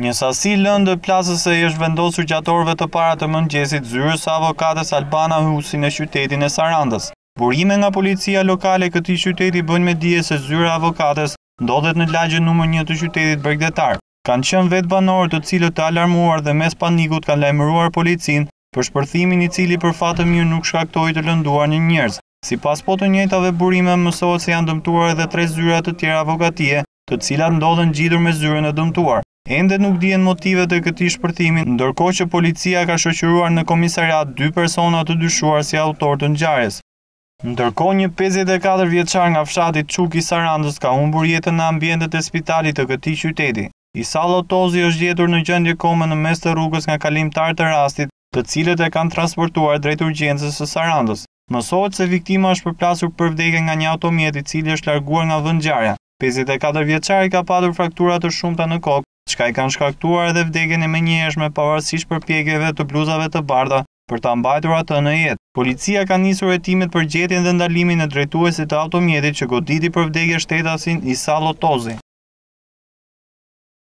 Një sasi lëndë plasëse i është vendosur gjatë orëve të para të mëngjesit zyrës së avokates Albana Husi në qytetin e Sarandës. Burime nga policia lokale e këtij qyteti bëjnë me dije se zyra e avokates ndodhet në lagjen numër një të qytetit bregdetar. Kanë qenë vetë banorët të cilët të alarmuar dhe mes panikut kanë lajmëruar policinë për shpërthimin i cili për fat të mirë nuk shkaktoi të lënduar në njerëz. Sipas po të njëjtave burime mësohet se janë dëmtuar edhe tre zyra të tjera avokatie të cilat ndodhen ngjitur me zyrën e dëmtuar. Ende nuk dihen motivet e këtij shpërthimi, ndërkohë që policia ka shoqëruar në komisariat dy persona të dyshuar si autorë të ngjarjes. Ndërkohë një pesëdhjetë e katër vjeçar nga fshati Çuk i Sarandës ka humbur jetën në ambientet e spitalit të këtij qyteti. Isa Llotozi është gjetur në gjendje kome në mes të rrugës nga kalimtarë të rastit, të cilët e kanë transportuar drejt urgjencës së Sarandës. Mësohet se viktima është përplasur për vdekje nga një automjet i cili është larguar nga vendngjarja. Pesëdhjetë e katër vjeçari ka patur fraktura të shumta në kokë, çka i kanë shkaktuar edhe vdekjen e menjëhershme pavarësisht përpjekjeve të bluzave të bardha për ta mbajtur atë në jetë. Policia ka nisur hetimet për gjetjen dhe ndalimin e drejtuesit të automjetit që goditi për vdekje shtetasin Isa Llotozi.